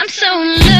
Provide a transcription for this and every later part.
I'm so in love.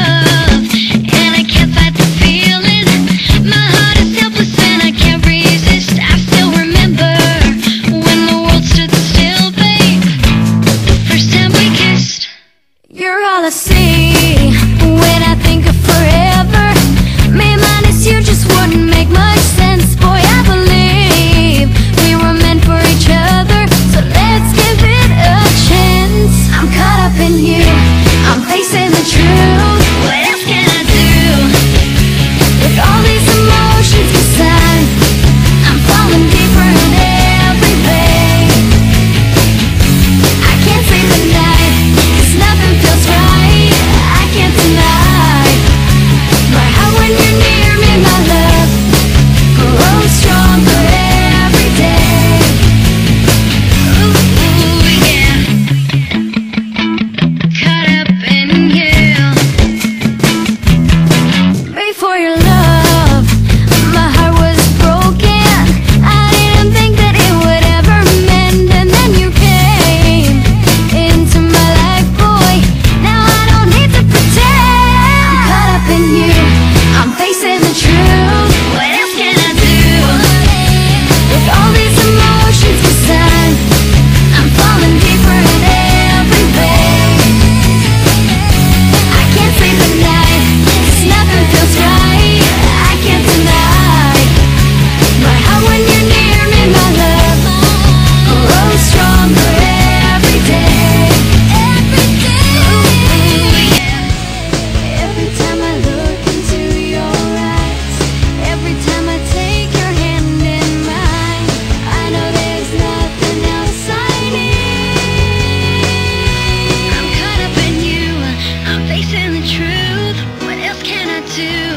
to